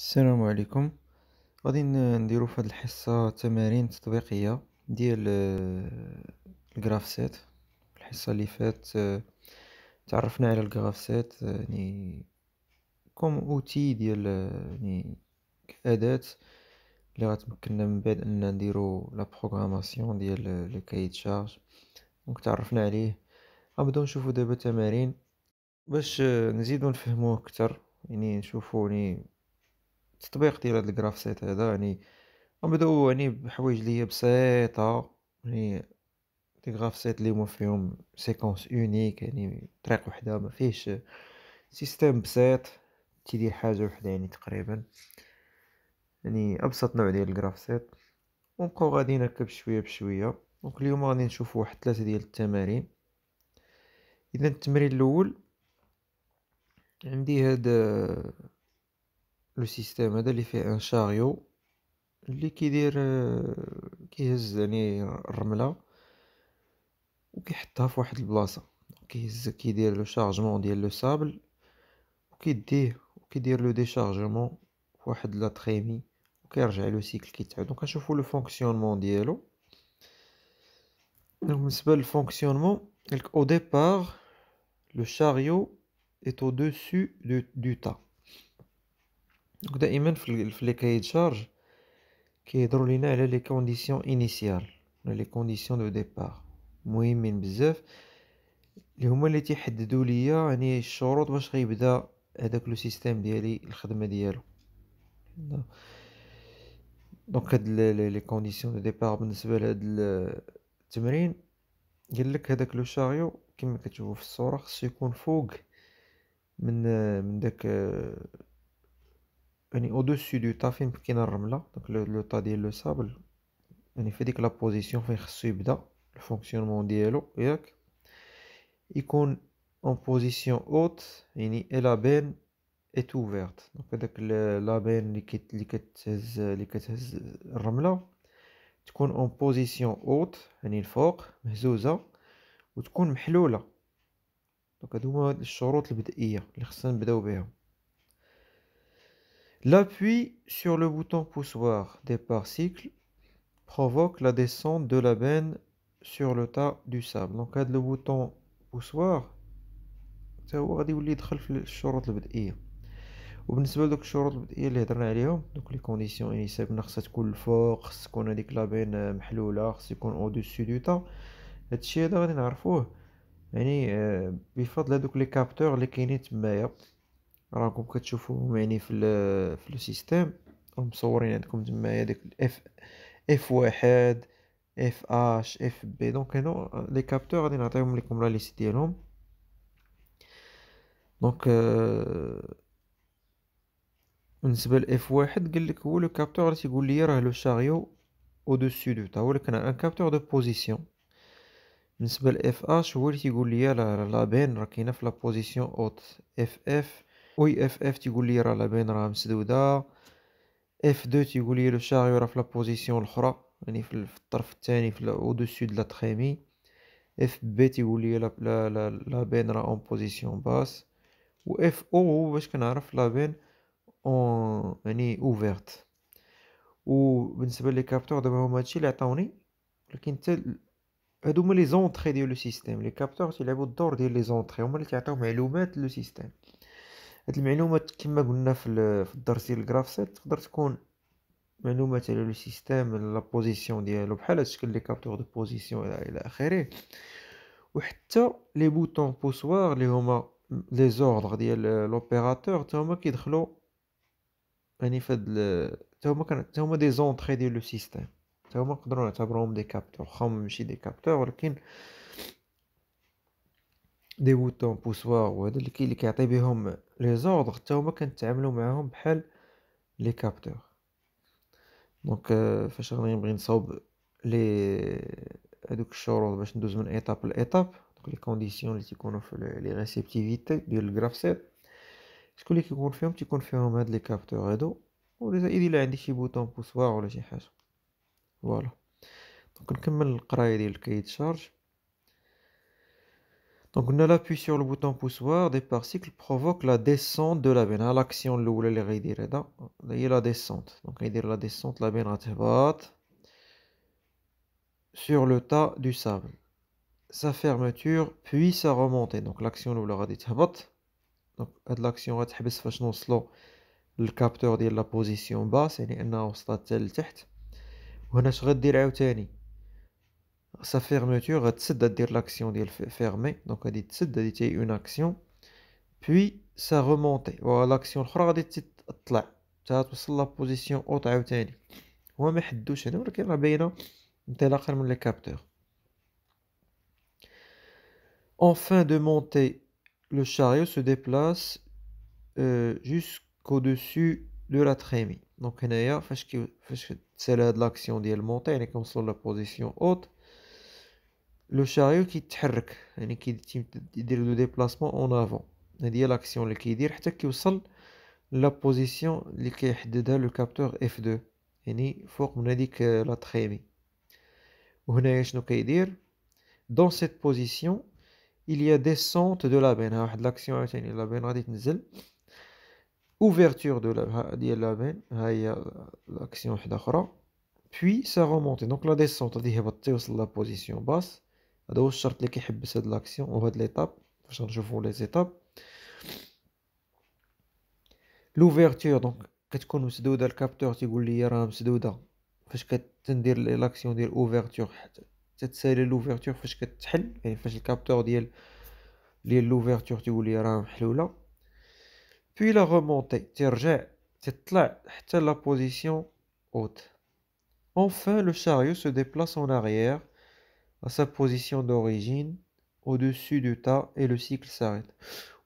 السلام عليكم. غادي نديرو في هاد الحصة تمارين تطبيقية ديال آه، ال grafcet الحصة اللي فات آه، تعرفنا على ال grafcet آه، يعني comme outil ديال يعني كأداة اللي غتمكننا من بعد أننا نديرو la programmation ديال le cahier des charges donc تعرفنا عليه. غنبداو نشوفو دابا تمارين. باش نزيدو نفهموه أكتر يعني نشوفو يعني التطبيق ديال هاد ال grafcet هذا يعني غنبداو يعني بحوايج اللي هي بسيطة يعني des grafcets اللي هما فيهم séquence unique يعني طريق وحدة ما فيهش système بسيط تيدير حاجة وحدة يعني تقريبا. يعني أبسط نوع ديال ال grafcet ونبقاو غاديين هكا بشوية بشوية. donc اليوم غادي نشوفو واحد ثلاثة ديال التمارين. إذا التمرين الأول عندي هاد لو سيستيم هذا اللي فيه ان شاريو اللي كيدير كيهز يعني الرملة وكيحطها في واحد البلاصة كيهز كيدير لو شارجمون ديال لو سابل وكيديه وكيدير لو ديشارجمون في واحد لا تريمي وكيرجع لو سيكل كيتعاود دونك كنشوفو لو فونكسيونمون ديالو دونك بالنسبة للفونكسيونمون قالك او ديبار لو شاريو est au-dessus du, du tas donc دائما في, le cahier des charges كيهضروا لينا على les conditions initiales ولا les conditions de départ مهمين بزاف اللي هما اللي تيحددوا ليا يعني الشروط باش غيبدا هذاك le système ديالي الخدمه ديالو دونك هاد لي كونديسيون دو ديبار بالنسبة لهاد التمرين قال لك هذاك لو شاريو كما كتشوفوا في الصورة خصو يكون فوق من من داك يعني او دوسو دو تا فين كاينه الرمله دونك لو تا ديال لو سابل يعني في ديك لا بوزيسيون فين خصو يبدا الفونكسيونمون ديالو ياك يكون اون بوزيسيون اوت يعني اي لا بين ايت اوفيرت دونك هداك لا بين اللي كت اللي كتهز اللي كتهز الرمله تكون اون بوزيسيون اوت يعني الفوق مهزوزه وتكون محلوله دونك هادو هما الشروط البدئيه اللي خصنا نبداو بهم L'appui sur le bouton poussoir départ cycle provoque la descente de la benne sur le tas du sable. Donc هاد لو بوطون بوسوار حتى هو غادي يولي يدخل في الشروط البدئية وبالنسبة لدوك الشروط البدئية اللي هضرنا عليهم دوك لي كونديسيون انيسيال خصها تكون الفوق خص تكون هاديك لابين محلولة خص يكون او دوسو دو تا هادشي هذا غادي نعرفوه يعني آه، بفضل هادوك لي كابتور اللي كاينين تمايا راكم كتشوفوهم يعني في في le système. مصورين عندكم تمايا داك F F واحد FH FB donc هنا les capteurs غادي نعطيهم لكم la liste ديالهم. donc بالنسبة ل F واحد قالك هو le capteur اللي تيقول لي راه le chariot au-dessus du tas ولكن un capteur de position بالنسبة ل FH هو اللي تيقول لي la benne راه كاينة في la position haute FF oui FF تيقول لي راه la benne راه مسدوده. F deux تيقول لي le chariot راه في la position الاخرى يعني في الطرف الثاني في au-dessus de la trémie FB تيقول لي la la la benne راه en position basse. و FO باش كنعرف la benne en يعني ouverte و بالنسبة les capteurs دابا هما هادشي اللي عطاوني ولكن حتى هادو هما les entrées ديال le système. les capteurs تيلعبوا الدور ديال les entrées هما اللي تيعطيو معلومات le système. هاد المعلومات كما قلنا في, في الدرس ديال ال grafcet تقدر تكون معلومات على le système la position ديالو بحال هاد الشكل les capteurs de position إلى آخره. وحتى les boutons poussoirs اللي هما les ordres ديال l'opérateur حتى هما كيدخلوا يعني فهاد حتى هما كان حتى هما des entrées ديال le système. حتى هما نقدروا نعتبروهم des capteurs واخا ماشي des capteurs ولكن des boutons poussoirs وهذا اللي كي اللي كيعطي بهم les ordres حتى هما كنتعاملوا معاهم بحال les capteurs. donc فاش غادي نبغي نصاوب لي هادوك الشروط باش ندوز من étape ل étape donc les conditions اللي تيكونوا في les réceptivités ديال ال grafcet شكون اللي كيكون فيهم؟ تيكون فيهم هاد les capteurs هادو ولا زائد إلا عندي شي bouton poussoir ولا شي حاجة. voilà. دونك نكمل القراية ديال الكايد شارج. Donc, on appuie sur le bouton poussoir, des particules provoquent la descente de la benne. Hein, l'action, c'est hein, la descente. Donc, la descente, la sur le tas du sable. Sa fermeture, puis sa remontée. Donc, l'action, Donc, l'action, le capteur de la position basse, c'est-à-dire, on sa fermeture غتسد دير l'action ديال fermer donc غادي تسد هادي تاهي اون action puis sa remontée و l'action الاخرى غادي تطلع حتى توصل لا بوزيسيون اوت عاوتاني هو ما حدوش هنا ولكن راه باينه انطلاقا من لي كابتور En fin de montée, le chariot se déplace euh, jusqu'au-dessus de la trémie. Donc, هنايا فاش كي فاش تسالى هاد لاكسيون ديال مونتي يعني كنوصلو لا بوزيسيون اوت لو شاريو كيتحرك يعني كيدير لو ديبلاسمون اون افون هادي هي لاكسيون اللي كيدير حتى كيوصل لا بوزيسيون اللي كيحددها لو كابتور اف 2 يعني فوق من هذيك لا تريمي وهنايا شنو كيدير دون سيت بوزيسيون il y a descente de la benne ها واحد لاكسيون عاوتاني لا بين غادي تنزل ouverture de la ديال لا بين ها هي لاكسيون وحده اخرى puis ça remonte donc la descente غادي يهبط تيوصل لا بوزيسيون باس هذا هو الشرط اللي كيحبس هاد لاكسيون وهاد ليطاب باش نشوفو لي زيتاب لوفيرتور دونك كتكون مسدوده الكابتور تيقول لي راه مسدوده فاش كتندير لاكسيون ديال اوفرتور حتى تتسالي لوفيرتور فاش كتحل يعني فاش الكابتور ديال ديال لوفيرتور تيقول لي راه محلوله بي لا رومونتي ترجع تطلع حتى لا بوزيسيون اوت Enfin, le chariot se déplace en arrière À sa position d'origine au-dessus du tas et le cycle s'arrête.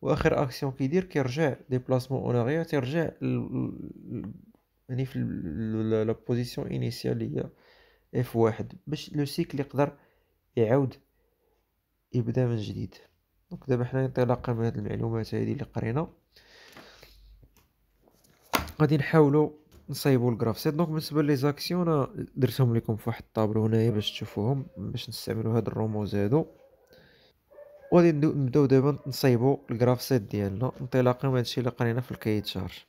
واخر اكسيون كيدير كيرجع déplacement en arrière تيرجع يعني في la position initiale اللي هي F واحد باش le cycle يقدر يعاود يبدا من جديد donc دابا حنا انطلاقا من هاد المعلومات هادي اللي قرينا غادي نحاولو نصايبو ال grafcet donc بالنسبة les actions درتهم لكم في واحد الطابلو هنايا باش تشوفوهم باش نستعملو هاد الرموز هادو وغادي نبداو دابا نصايبو ال grafcet ديالنا. انطلاقا من هادشي اللي قرينا في ال cahier des charges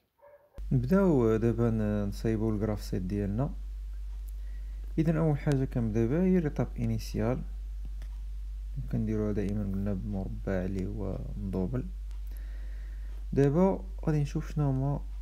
نبداو دابا نصايبو ال grafcet ديالنا. إذا أول حاجة كنبدأ بها هي ليطاب إنيسيال. كنديروها دائما قلنا بمربع اللي هو مدوبل. دابا غادي نشوف شنو هما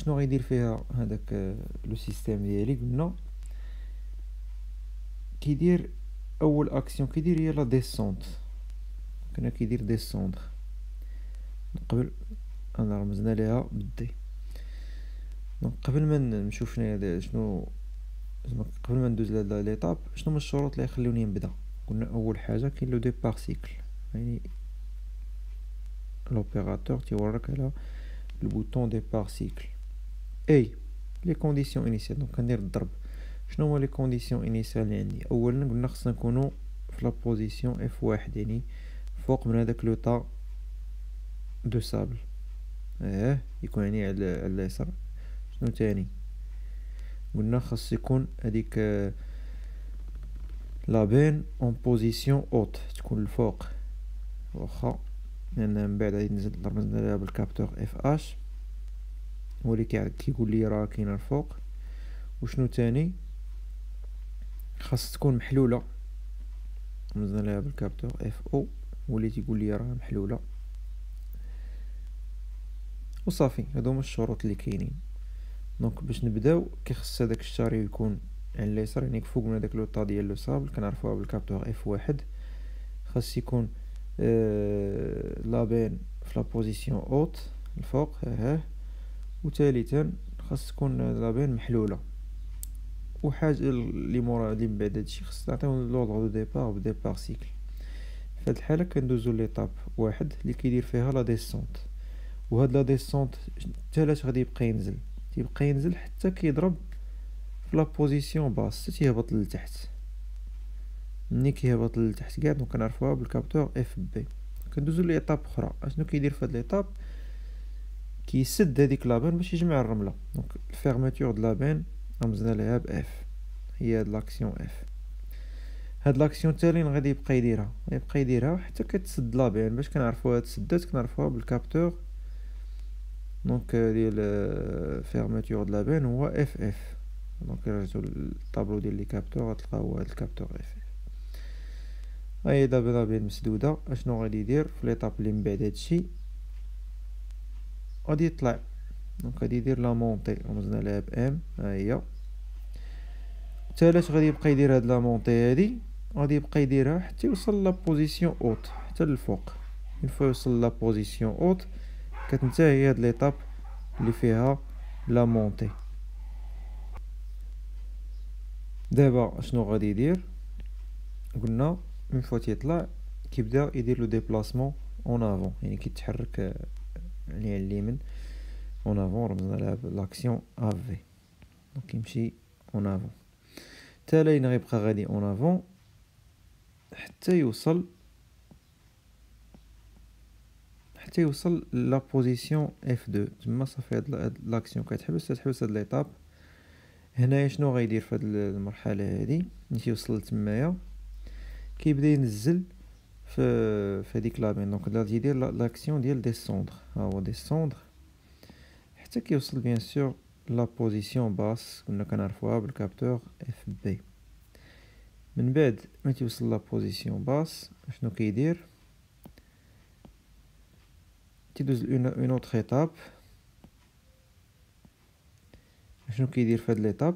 شنو غيدير فيها هذاك le système ديالي؟ قلنا كيدير أول اكسيون كيدير هي la descente كنا كيدير descendre قبل أنا رمزنا ليها بال D donc قبل ما نشوف شنو شنو قبل ما ندوز l'étape شنو هما الشروط اللي يخلوني نبدا؟ قلنا أول حاجة كاين le départ cycle يعني l'opérateur تيوريك على ال bouton départ cycle et les conditions initiales donc كندير الضرب شنو هما les conditions initiales اللي عندي اولا قلنا خصنا نكونو في la position F واحد يعني فوق من هذاك le tas de sable آه يكون يعني على اليسار. شنو تاني؟ قلنا خاص يكون هذيك la benne en position haute تكون الفوق واخا لأن من بعد غادي نزيد لها بال capteur FH هو اللي كيقول لي راه كاينة الفوق. وشنو تاني؟ خاص تكون محلولة. رمزنا لها بال capteur FO هو اللي تيقول لي راه محلولة. وصافي هادو هما الشروط اللي كاينين. donc باش نبداو كيخص هداك ال chariot يكون على اليسار. يعني فوق من هداك le tas ديال le sable كنعرفوها بال capteur F واحد. خاص يكون آه la benne في la position haute الفوق ها. وثالثا خاص تكون la benne محلولة. وحاجه اللي مورا اللي من بعد هادشي خاص تعطيو l'ordre de départ départ cycle. في هاد الحالة كندوزو l'étape واحد اللي كيدير فيها la descente. وهاد la descente تالاش غادي يبقى ينزل؟ تيبقى ينزل حتى كيضرب في la position basse تيهبط لتحت ملي كيهبط لتحت كاع donc كنعرفوها بال capteur fb كندوزو l'étape أخرى. أشنو كيدير في هاد l'étape؟ كيسد هذيك la benne باش يجمع الرملة. donc ال fermeture de la benne رمزنا ليها ب F هي هاد l'action F هاد l'action التالي غادي يبقى يديرها. يبقى يديرها حتى كتسد la benne. باش كنعرفوها تسدات كنعرفوها بال capteur. donc ديال fermeture de la benne هو ff donc رجعتو للطابلو ديال les capteurs غتلقاو هاد ال capteur ff هاهي دابا la benne مسدودة. أشنو غادي يدير في l'étape لي من بعد هادشي؟ غادي يطلع. donc غادي يدير la montée رمزنا لها ب M ها هي. تالاش غادي يبقى يدير هاد la montée هادي؟ غادي يبقى يديرها حتى يوصل la position haute حتى للفوق. une fois يوصل la position haute كتنتهي هاد l'étape اللي فيها la montée دابا اشنو غادي يدير؟ قلنا une fois تيطلع كيبدا يدير le déplacement en avant يعني كيتحرك يعني على اليمين en avant رمزنا لها l'action AV donc كيمشي en avant تالي غيبقى غادي en avant حتى يوصل حتى يوصل لا بوزيسيون اف 2 تما صافي هاد لاكسيون كتحبس تتحبس هاد ليطاب هنايا شنو غيدير في هاد المرحله هادي ملي تيوصل لتمايا كيبدا ينزل في في هذيك لابين دونك غادي يدير لاكسيون ديال ديسوندر ها هو ديسوندر حتى كيوصل بيان سور لا بوزيسيون باس كنا كنعرفوها بالكابتور اف بي من بعد ما تيوصل لا بوزيسيون باس شنو كيدير تيدوز اون اوتر ايتاب شنو كيدير في هاد ليتاب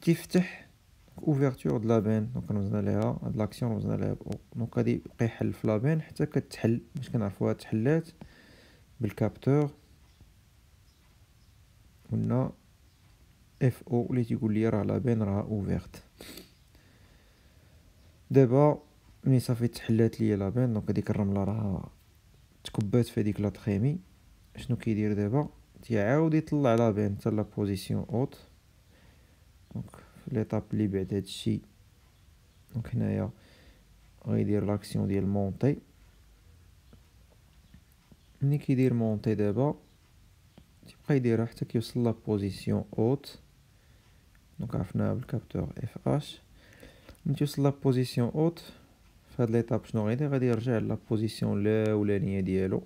تيفتح ouverture de la benne donc رمزنا ليها هاد l'action رمزنا ليها O donc غادي يبقى يحل في la benne حتى كتحل باش كنعرفوها تحلات بال capteur قلنا fo اللي تيقول لي راه la benne راه ouverte دابا ملي صافي تحلات ليا لابين دونك هاديك الرمله راه تكبات في هذيك لا تخيمي شنو كيدير دابا تيعاود يطلع لابين حتى لا بوزيسيون اوت دونك ليطاب لي بعد هادشي دونك هنايا غيدير لاكسيون ديال مونطي ملي كيدير مونطي دابا تيبقى يديرها حتى كيوصل لا بوزيسيون اوت دونك عرفناها بالكابتور اف اش ملي توصل لا بوزيسيون اوت في هاد ليطاب شنو غيدير غادي يرجع لا بوزيسيون الاولانيه ديالو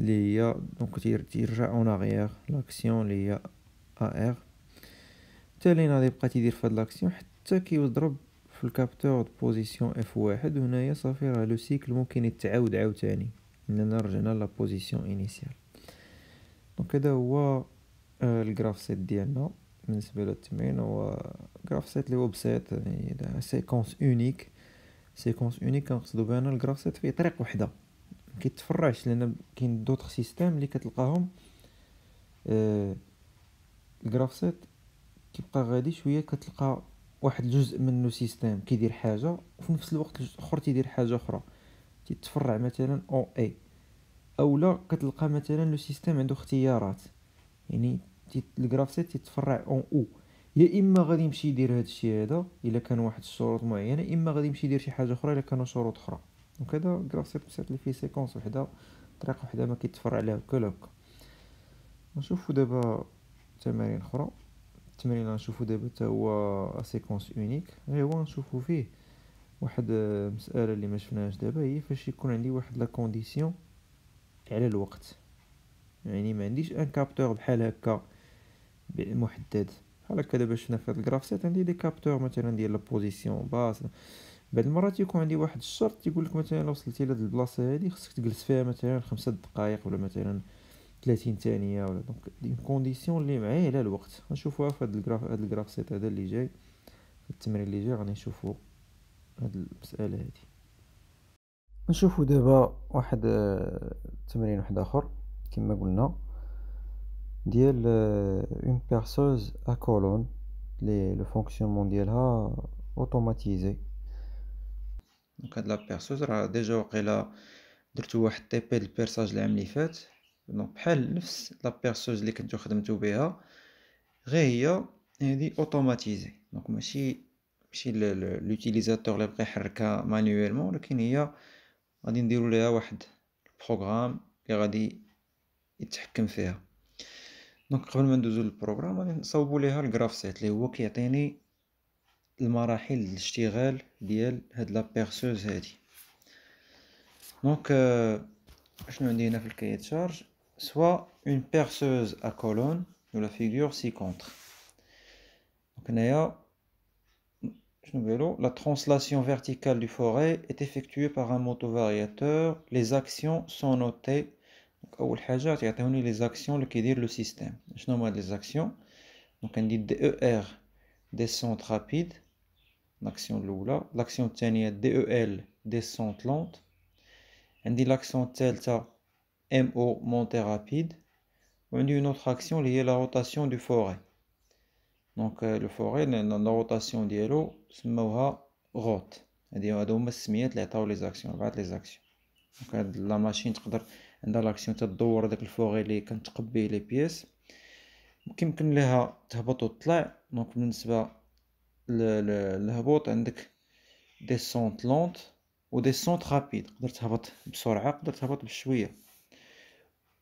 اللي هي دونك تيرجع اون اغيير لاكسيون اللي هي ا ار تالينا غادي يبقى تيدير في هاد لاكسيون حتى كيضرب في الكابتور بوزيسيون اف واحد وهنايا صافي راه لو سيكل ممكن يتعاود عاوتاني. إننا رجعنا لا بوزيسيون انيسيال donc هذا هو ال grafcet ديالنا. بالنسبة للتمرين هو grafcet اللي هو بسيط يعني séquence unique séquence unique كنقصدو بها ال grafcet فيه طريق وحدة. كيتفرعش لأن كاين d'autres systèmes اللي كتلقاهم. ال grafcet كيبقى غادي شوية كتلقى واحد الجزء منه système كيدير حاجة وفي نفس الوقت الجزء الآخر تيدير حاجة أخرى. تيتفرع مثلا أو اي اولا كتلقى مثلا le système عنده اختيارات. يعني ال grafcet تيتفرع en OU يا إما غادي يمشي يدير هذا الشيء هذا إلا كان واحد الشروط معينة إما غادي يمشي يدير شي حاجة أخرى إلا كانوا شروط أخرى. donc هذا grafcet اللي فيه séquence وحدة طريقة وحدة ما كيتفرع عليها كل هكا نشوفو دابا تمارين أخرى. التمرين غنشوفو دابا حتى هو séquence unique غير هو نشوفو فيه. واحد المساله اللي ما شفناهاش دابا هي فاش يكون عندي واحد la condition على الوقت. يعني ما عنديش un capteur بحال هكا محدد. بحال هكا دابا شفنا في هاد ال grafcet عندي des capteurs مثلا ديال la position basse بعض المرات يكون عندي واحد الشرط تيقول لك مثلا لو وصلتي لهاد البلاصة هادي خصك تجلس فيها مثلا خمسة دقائق ولا مثلا 30 ثانية ولا donc des conditions اللي معايا على الوقت. غنشوفوها في هاد ال graf هاد ال grafcet هذا اللي جاي. في التمرين اللي جاي غادي نشوفو هاد المسألة هادي. نشوفو دابا واحد التمرين واحد آخر كما قلنا ديال une perceuse à colonne لي le fonctionnement ديالها automatisé donc هاد la perceuse راه déjà وقيلا درتو واحد TP ال perçage العام لي فات. donc بحال نفس la perceuse اللي كنتو خدمتو بها غير هي هادي automatisée donc ماشي ماشي l'utilisateur اللي بقى يحركها manuellement ولكن هي غادي نديرو ليها واحد ال programme اللي غادي يتحكم فيها. donc قبل ما ندوزو لل programme غادي نصاوبو ليها ال Grafcet اللي هو كيعطيني المراحل الاشتغال ديال هاد la perceuse هادي. donc شنو عندي هنا في ال cahier des charges؟ soit une perceuse à colonne de la figure ci-contre. Donc, la translation verticale du forêt est effectuée par un motovariateur. Les actions sont notées. Donc, les actions qui disent le système. Je nomme les actions. Donc, on dit DER, descente rapide, l'action de l'oula. L'action de DEL, descente lente. On dit l'action delta, MO, montée rapide. On dit une autre action liée à la rotation du forêt. دونك لو فوغي لا روتاسيون ديالو سموها غوت هادي هادو هما السميات اللي عطاو لي زاكسيون بعض لي زاكسيون دونك هاد لا ماشين تقدر عندها لاكسيون تدور داك الفوغي اللي كنتقبي لي بياس كيمكن ليها تهبط وتطلع دونك بالنسبه للهبوط عندك ديسونت لونت و ديسونت رابيد تقدر تهبط بسرعه تقدر تهبط بشويه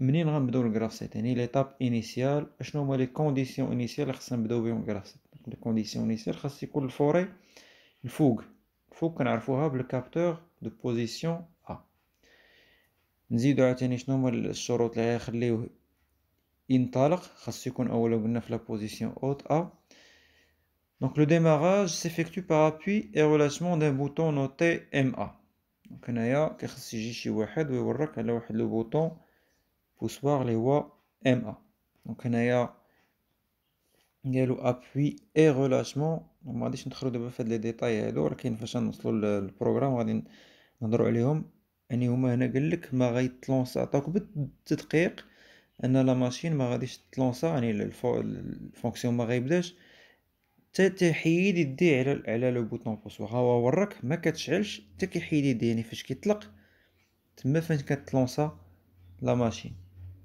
منين غنبداو الجراف سيت يعني ليتاب انيسيال اشنو هما لي كونديسيون انيسيال اللي خصنا نبداو بهم الجراف سيت لي كونديسيون انيسيال خاص يكون الفوري الفوق الفوق كنعرفوها بالكابتور دو بوزيسيون ا نزيدو عاوتاني شنو هما الشروط اللي غيخليوه ينطلق خاص يكون اولا قلنا في لا بوزيسيون اوت ا Donc le démarrage s'effectue par appui et relâchement d'un bouton noté MA. Donc هنايا كيخص يجي شي واحد ويورك على واحد لو بوطون poussoir اللي هو MA. Donc هنايا ديالو appui et relâchement ما غاديش ندخلو دابا هاد les détails هادو ولكن فاش نوصلو لل programme غادي نهضرو عليهم يعني هما هنا قالك ما غيتلونسا عطاوك بالتدقيق ان la machine ما غاديش تلونسا يعني ال fonction ما غيبداش حتى تيحيد يديه على على le bouton poussoir واخا هو ورك ما كتشعلش حتى كيحيد يديه يعني فاش كيطلق تما فين كتلونسا لا ماشين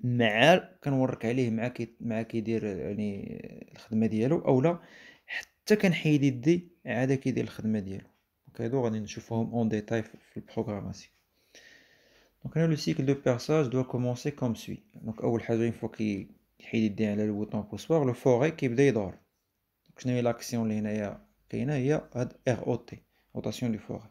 مع كنورك عليه مع كي مع كيدير يعني الخدمة ديالو اولا حتى كنحيد يدي عاد كيدير الخدمة ديالو. donc هادو غادي نشوفوهم en détail في ال programmation. donc هنا le cycle de perçage doit commencer comme suit donc أول حاجة une fois كيحيد يدي على ال bouton poussoir le foret كيبدا يدور. donc شنو هي l'action اللي هنايا؟ كاينة هي هاد ROT rotation de foret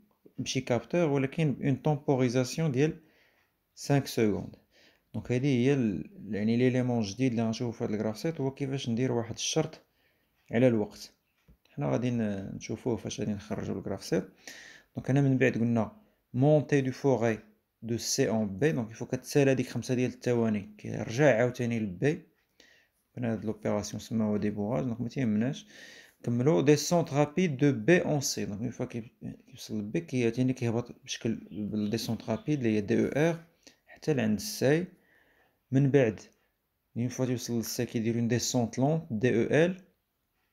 بشي capteur ولكن une temporisation ديال 5 secondes donc هادي هي يعني l'élément جديد اللي غنشوفو في هاد ال Grafcet هو كيفاش ندير واحد الشرط على الوقت. حنا غادي نشوفوه فاش غادي نخرجو ال Grafcet donc هنا من بعد قلنا montée de foret de c en b donc une fois كتسال هاديك خمسة ديال الثواني كيرجع عاوتاني ل b هنا هاد l'opération سماوها débourrage donc متيهمناش نكملو ديسونت رابيد دو بي اون سي دونك اون فوا كيوصل لبي كيعطيني كيهبط بشكل بالديسونت رابيد اللي هي دي او ار حتى لعند سي من بعد اون فوا توصل للسي كيدير اون ديسونت لونت دي او ال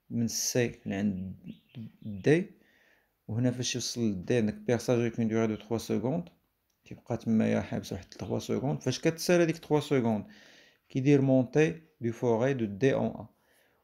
من السي لعند دي وهنا فاش يوصل للدي عندك بيرساج يكون ديوري دو 3 سكوند كيبقى تمايا حابس واحد 3 سكوند فاش كتسالى ديك 3 سكوند كيدير مونتي دو فوغي دو دي اون ا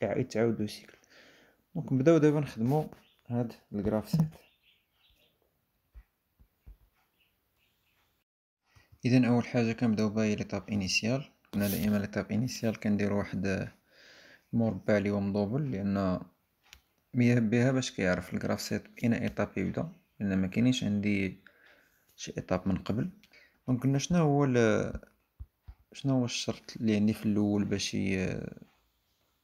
يعيد تعاود le cycle donc نبداو دابا نخدمو هاد ال Grafcet اذا أول حاجة كنبداو بها هي l'étape initiale. قلنا دائما l'étape initiale كنديرو واحد مربع اللي هو مدوبل لأن بها باش كيعرف ال Grafcet إينا étape يبدا. لأن ما كاينينش عندي شي étape من قبل. donc قلنا شنو هو شنو هو الشرط اللي عندي في الأول باش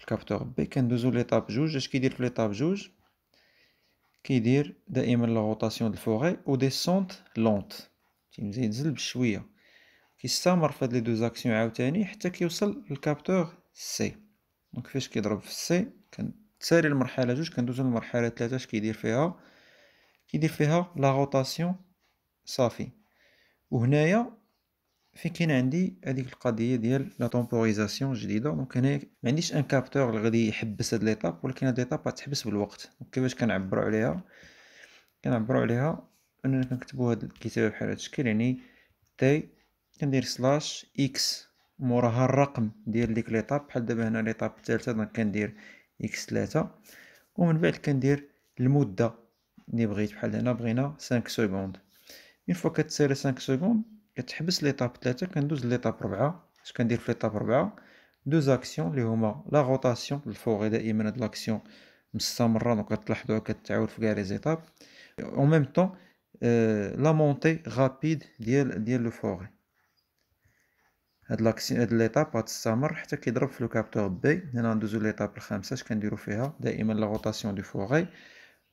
ال capteur b كندوزو l'étape جوج اش كيدير في l'étape جوج؟ كيدير دائما la rotation د ال foret و descente lente. تيمزي ينزل بشويه كيستمر في هاد les deux actions عاوتاني حتى كيوصل لل capteur c. donc فاش كيضرب في السي كنتسالي المرحلة جوج كندوزو للمرحلة ثلاثة اش كيدير فيها؟ كيدير فيها la rotation صافي. وهنايا فين كاين عندي هذيك القضية ديال la temporisation جديده donc هنا ما عنديش un capteur اللي غادي يحبس هاد l'étape ولكن هاد l'étape غتحبس بالوقت. كيفاش كنعبروا عليها؟ كنعبروا عليها أننا كنكتبوا هاد الكتابه بحال هاد الشكل يعني تي كندير slash X موراها الرقم ديال ديك l'étape بحال دابا هنا l'étape الثالثة donc كندير X ثلاثة. ومن بعد كندير المدة اللي بغيت. بحال هنا بغينا 5 secondes une fois كتسالي 5 secondes كتحبس l'étape ثلاثة كندوز l'étape ربعة. اش كندير في l'étape ربعة؟ deux actions اللي هما la rotation ال foret دائما هاد l'action مستمرة donc كتلاحظوها كتعاود في كاع les étapes en même temps la montée rapide ديال ديال le foret هاد l'action هاد l'étape غتستمر حتى كيضرب في le capteur b هنا ندوزو l'étape الخامسة اش كنديرو فيها؟ دائما la rotation de foret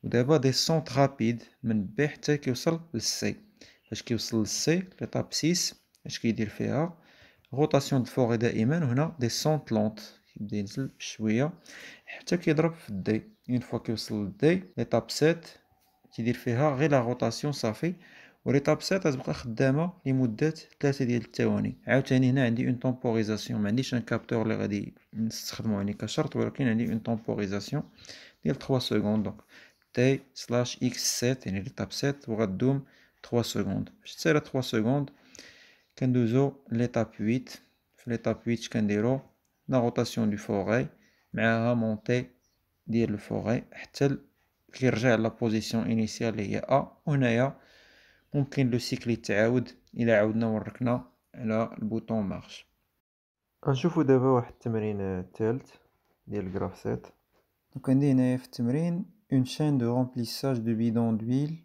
ودابا ديسونت رابيد من بي حتى كيوصل للسي فاش كيوصل للسي ليطاب سيس اش كيدير فيها روتاسيون د الفوغي دائما وهنا ديسونت لونت كيبدا ينزل بشويه حتى كيضرب في الدي اون فوا كيوصل للدي ليطاب سات كيدير فيها غير لا روتاسيون صافي و ليطاب سات غتبقى خدامه لمده ثلاثة ديال الثواني عاوتاني هنا عندي اون طومبوريزاسيون ما عنديش ان كابتور اللي غادي نستخدمو يعني كشرط ولكن عندي اون طومبوريزاسيون ديال 3 سكوند دونك تي سلاش اكس سات يعني ليطاب سات وغدوم 3 secondes. باش تصير 3 secondes كندوزو ليتاب 8 في ليتاب 8 كنديرو لا روتاسيون دو فوغي معاها مونتي ديال الفوغي حتى كيرجع لا بوزيسيون انيسيال اللي هي ا وهنايا ممكن لو سيكل يتعاود الى عاودنا وركنا على البوطون مارش غنشوفو دابا واحد التمرين الثالث ديال الجراف سيت دونك عندي هنايا في التمرين اون شين دو رومبليساج دو بيدون دويل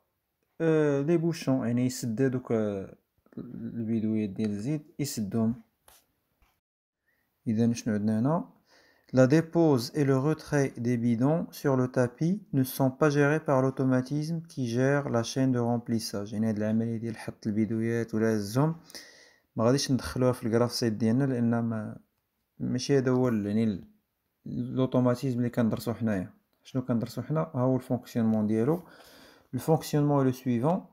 لي بوشون يعني يسد هادوك البيدويات ديال الزيت يسدهم اذا شنو عندنا هنا La dépose et le retrait des bidons sur le tapis ne sont pas gérés par l'automatisme qui gère la chaîne de remplissage يعني هاد العمليه ديال حط البيدويات ولا هزهم ما غاديش ندخلوها في الجراف سيت ديالنا لان ما ماشي هذا هو يعني لوطوماتيزم اللي كندرسو حنايا شنو كندرسو حنا ها هو الفونكسيونمون ديالو الفونكسيونمون لو سويفون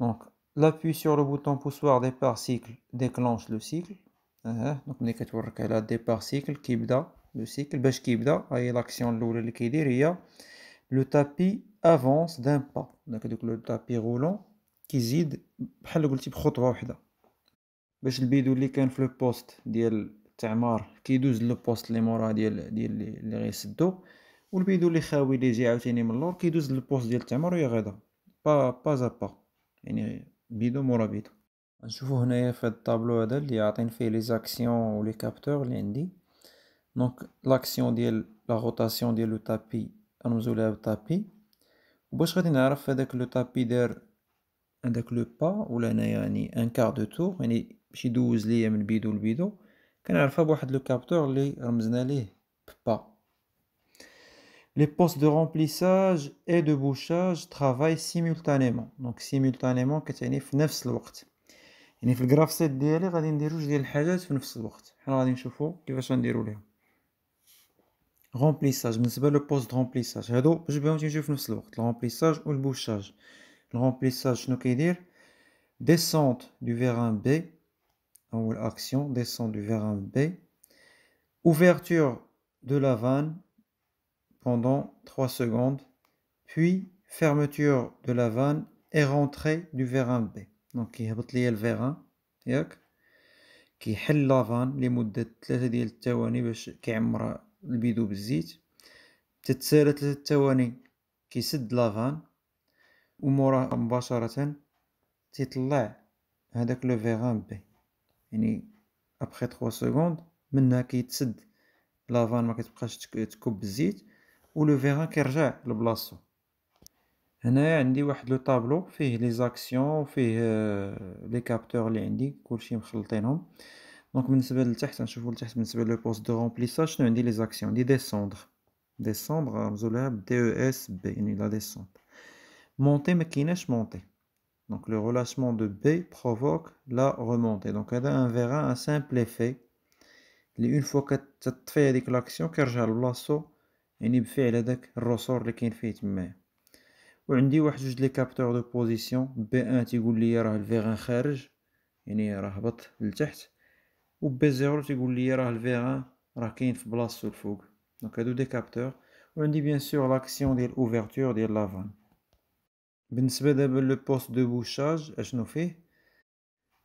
دونك لابوي سور لو بوطون بوسوار ديبار سيكل ديكلونش لو سيكل اه دونك ملي كتورك على ديبار سيكل كيبدا لو سيكل باش كيبدا هاهي لاكسيون الاولى اللي كيدير هي لو تابي افونس دان با داك دوك لو تابي رولون كيزيد بحال قلتي بخطوه وحده باش البيدو اللي كان في لو بوست ديال التعمار كيدوز لو بوست لي مورا ديال ديال اللي غيسدو والبيدو اللي خاوي اللي جاي عاوتاني من اللور كيدوز le poste ديال التعمار وهي غادا. pas pas à pas. يعني بيدو مورا بيدو. نشوفو هنايا في هاد الطابلو هذا اللي عاطين فيه les actions و les capteurs اللي عندي. donc l'action ديال la rotation ديال le tapis غنرمزو ليها بال tapis. وباش غادي نعرف هداك le tapis دار هداك le pas ولا هنايا يعني un quart de tour يعني باش يدوز ليا من bidon ل bidon. كنعرفها بواحد لو كابتور اللي رمزنا ليه با. Les postes de remplissage et de bouchage travaillent simultanément. Donc simultanément كتعني في نفس الوقت. يعني في الجراف سيت ديالي غادي ندير جوج ديال الحاجات في نفس الوقت. حنا غادي نشوفو كيفاش غنديرو ليهم. رومبليساج بالنسبة لو بوست رومبليساج هادو باش بهم تيمشيو في نفس الوقت. الرومبليساج و البوشاج. الرومبليساج شنو كيدير؟ descente du vérin B أول action descente du vérin B ouverture de la vanne pendant 3 secondes, puis fermeture de la vanne et rentrée du vérin B. Donc كيهبط ليا الفيران ياك كيحل لافان لمدة ثلاثة ديال الثواني باش كيعمر البيدو بالزيت تتسالى ثلاثة ثواني كيسد لافان وموراها مباشرة تيطلع هداك لو فيران بي يعني ابخي 3 سكوند منها كيتسد لافان ما كتبقاش تكب بالزيت و لو فيغان كيرجع لبلاصتو هنايا عندي واحد لو طابلو فيه لي زاكسيون فيه لي كابتور اللي عندي كلشي مخلطينهم دونك بالنسبه لتحت نشوفو لتحت بالنسبه لو بوست دو رومبليساج شنو عندي لي زاكسيون عندي ديسوندر ديسوندر رمزو لها دي او اس بي يعني لا ديسوند مونتي مكيناش مونتي Donc le relâchement de B provoque la remontée. Donc هذا un verra un simple effet اللي une fois كتطفي هذيك لاكسيون كيرجع لبلاصتو يعني بفعل هذاك الرسور اللي كاين فيه تمايا وعندي واحد جوج لي كابتور دو بوزيسيون بي ان تيقول لي راه الفيغان خارج يعني راه هبط لتحت و بي زيرو تيقول لي راه الفيغان راه كاين في بلاصتو الفوق دونك هادو دي كابتور وعندي بيان سور لاكسيون ديال اوفرتور ديال لافان بالنسبة دابا لو بوست دو بوشاج اشنو فيه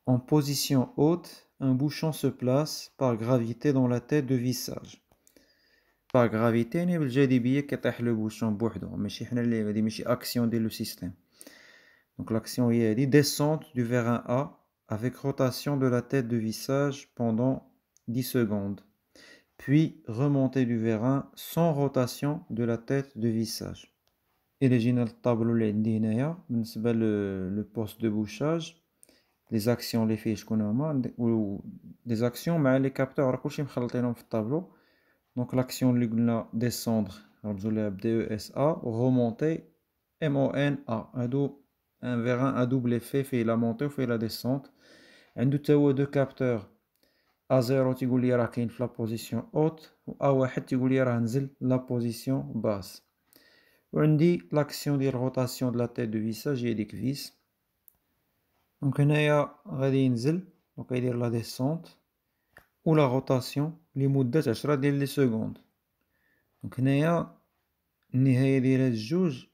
En position haute, un bouchon se place par gravité dans la tête de vissage. Par gravité يعني بالجاذبية كيطيح لو بوشون بوحدو ماشي حنا اللي هادي ماشي اكسيون ديال لو سيستيم دونك لاكسيون هي هادي descente du vérin A avec rotation de la tête de vissage pendant 10 secondes puis remontée du vérin sans rotation de la tête de vissage الى جينا للطابلو اللي عندي هنايا بالنسبه لو بوست دو بوشاج لي زاكسيون اللي فيه شكون هما لي زاكسيون مع لي كابتور راه كلشي مخلطينهم في الطابلو دونك لاكسيون اللي قلنا ديسوندر رمزو ليها ب دي او اس ا و رومونتي ام او ان ا هادو ان فيغان ا دوبل افي فيه لا مونتي و فيه لا ديسونت عندو تا هو دو كابتور ا زيرو تيقول لي راه كاين في لا بوزيسيون اوت و ا واحد تيقول لي راه نزل لا بوزيسيون باس وعندي لاكسيون ديال روتاسيون دو لا تيت دو فيساج هي ديك فيس دونك هنايا غادي ينزل دونك يدير لا ديسونت و لا روتاسيون لمدة عشرة ديال les secondes donc هنايا النهاية ديال هاد الجوج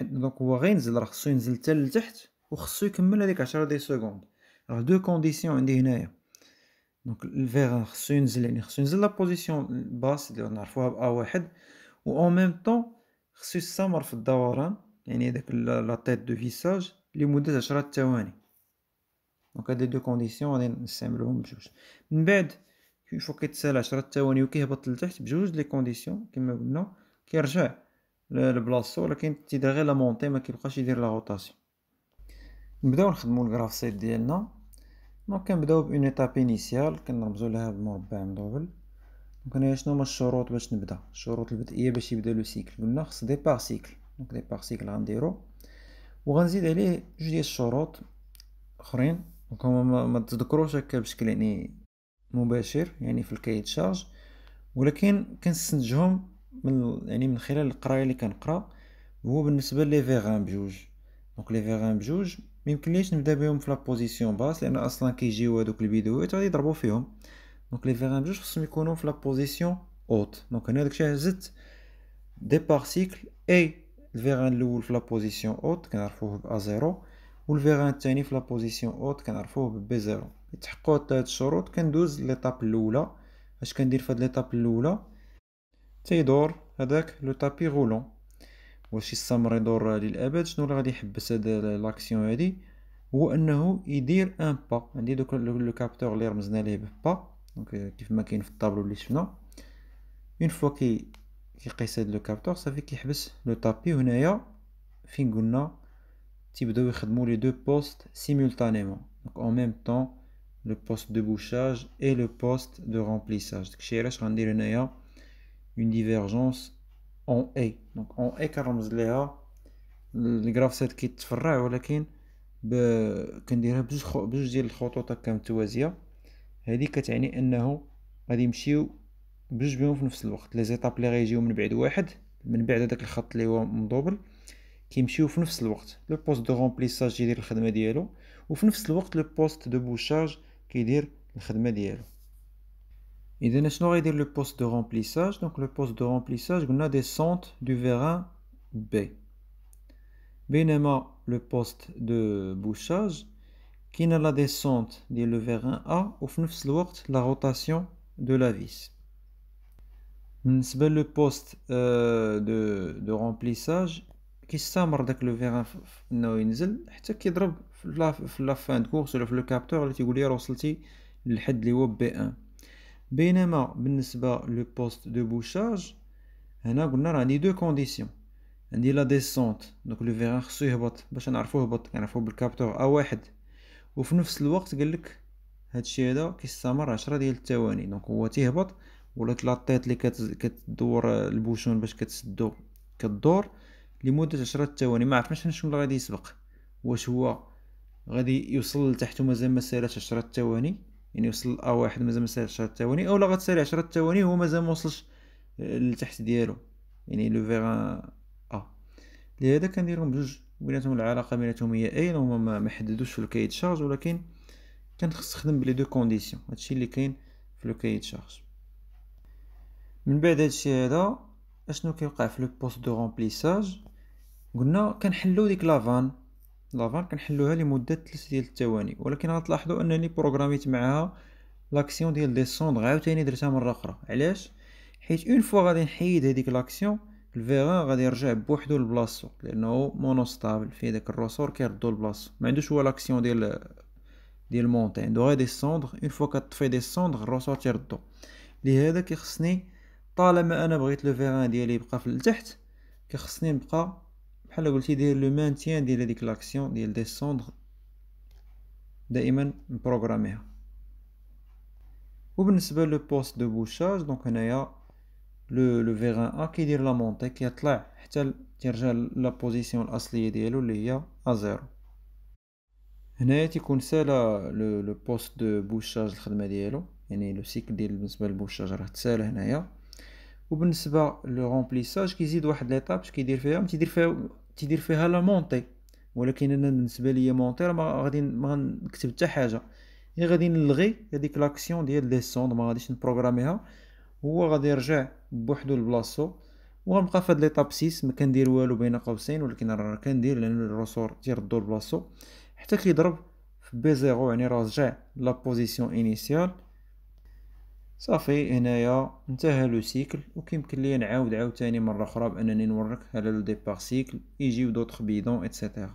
donc هو غينزل راه خصو ينزل حتى لتحت و خصو يكمل هاديك عشرة ديال secondes راه deux conditions عندي هنايا. donc ال vérin خصو ينزل يعني خصو ينزل la position basse اللي نعرفوها ب a واحد. و en même temps خصو يستمر في الدوران يعني هداك la tête de vissage لمدة عشرة ثواني. donc هاد deux conditions غادي نستعملوهم بجوج. من بعد une fois كيتسالى عشرة ثواني و كيهبط لتحت بجوج les conditions كيما قلنا كيرجع لبلاصتو ولكن تيدير غير la montée مكيبقاش يدير la rotation نبداو نخدمو ال grafcet ديالنا donc كنبداو ب une étape initiale كنرمزو ليها بمربع مدوبل donc هنايا شنو هما الشروط باش نبدا الشروط البدئيه باش يبدا le cycle قلنا خص départ cycle donc départ cycle غنديرو وغنزيد عليه جوج ديال الشروط اخرين donc هما ما تذكروش هكا بشكل يعني مباشر يعني في ال cahier des charges. ولكن كنستنتجهم من يعني من خلال القراية اللي كنقرا. هو بالنسبة les vérins بجوج. donc les vérins بجوج ميمكنليش نبدأ بهم في la position basse لأن أصلا كيجيو هادوك البيدونات غادي يضربو فيهم. donc les vérins بجوج خصهم يكونوا في la position haute donc هنا داكشي زدت départ cycle et ال vérin الأول في la position haute كنعرفوه ب a zéro وال vérin الثاني في la position haute كنعرفوه ب b zéro يتحققوا هاد الثلاث شروط كندوز l'étape الأولى. اش كندير في هاد l'étape الأولى تيدور هداك le tapis roulant واش يستمر يدور للأبد شنو اللي غادي يحبس هاد l'action هادي؟ هو أنه يدير ان با عندي donc le capteur اللي رمزنا ليه با donc كيف ما كاين في الطابلو اللي شفنا. une fois que كيقيس هاد le capteur صافي كيحبس le tapis وهنايا فين قلنا؟ تيبداو يخدموا les deux postes simultanément donc en même temps le poste de bouchage et le poste de remplissage داكشي علاش غندير هنايا une divergence en et donc en et كنرمز ليها ال grafcet كيتفرع ولكن ب... كنديرها بجوج خو... بجوج ديال الخطوط هكا متوازيه هذه كتعني أنه غادي يمشيو بجوج بهم في نفس الوقت. les étapes اللي غيجيو من بعد واحد من بعد هذاك الخط اللي هو مدوبل كيمشيو في نفس الوقت. le poste de remplissage يدير الخدمة ديالو وفي نفس الوقت le poste de bouchage كيدير الخدمه ديالو اذا شنو غيدير لو بوست دو رومبليساج دونك لو بوست دو رومبليساج قلنا ديسونت دو فيران بي بينما لو بوست دو بوشاج كاينه لا ديسونت ديال لو فيران ا وفي نفس الوقت لا روتاسيون دو لا فيس بالنسبه لو بوست دو دو رومبليساج كيستمر داك لو فيغان إنه ينزل حتى كيضرب في لا فان كورس ولا في لو كابتور اللي تيقول لي راه وصلتي للحد اللي هو b un. بينما بالنسبة le poste de bouchage هنا قلنا راه عندي deux conditions عندي la descente donc le vérin خصو يهبط باش نعرفو يهبط كنعرفو بال capteur a واحد. وفي نفس الوقت قالك هادشي هذا كيستمر عشرة ديال الثواني donc هو تيهبط ولا la tête اللي كتدور ال bouchon باش كتسدو كدور لمدة عشرة ثواني. ما عرفناش شنو اللي غادي يسبق. واش هو غادي يوصل لتحت ومازال ما سالش عشرة ثواني؟ يعني يوصل a واحد مازال ما سالش عشرة ثواني اولا غتسالي عشرة ثواني وهو مازال ما وصلش لتحت ديالو. يعني le vérin A. لهذا كنديرهم بجوج. بيناتهم العلاقة بيناتهم هي اي هما ما حددوش في ال cahier des charges ولكن كنستخدم ب les deux conditions. هادشي اللي كاين في le cahier des charges. من بعد هادشي هذا أشنو كيوقع في le poste de remplissage قلنا كنحلو ديك la vanne. la vanne كنحلوها لمدة 3 ديال الثواني ولكن غتلاحظوا أنني بروغراميت معاها l'action ديال descendre عاوتاني درتها مرة أخرى. علاش؟ حيت une fois غادي نحيد هذيك l'action ال vérin غادي يرجع بوحدو لبلاصتو. لأنه monostable فيه داك ال ressort كيردو لبلاصتو. ما عندوش هو l'action ديال ديال monter عندو غير descendre une fois كطفي descendre ال ressort تيردو. لهذا كيخصني طالما أنا بغيت لو فيغان ديالي يبقى في التحت كيخصني نبقى بحال قلتي داير لو مانتيان ديال هذيك لاكسيون ديال ديسوندغ دائما نبروغراميها وبالنسبه لو بوست دو بوشاج دونك هنايا لو لو فيغان ا كيدير لا مونتي كيطلع حتى تيرجع لا بوزيسيون الاصليه ديالو اللي هي ا زيرو هنايا تيكون سالا لو لو بوست دو بوشاج الخدمه ديالو يعني لو سيكل ديال بالنسبه للبوشاج راه تسالا هنايا وبالنسبه لو رومبليساج كيزيد واحد ليطاب اش كيدير فيها تيدير فيها تيدير فيها la montée ولكن أنا بالنسبة ليا montée ما غادي ما غنكتب حتى حاجة. غير غادي نلغي هذيك l'action ديال descendre ما غاديش نبروغراميها. هو غادي يرجع بوحدو لبلاصتو. وغنبقى في هاد l'étape 6 ما كندير والو بين قوسين ولكن راه كندير لأن ال ressort تيردو لبلاصتو حتى كيضرب في b zéro يعني راه رجع la position initiale صافي هنايا انتهى le cycle وكيمكن ليا نعاود عاوتاني مرة أخرى بأنني نوريك على le départ cycle يجيو d'autres bidons et cetera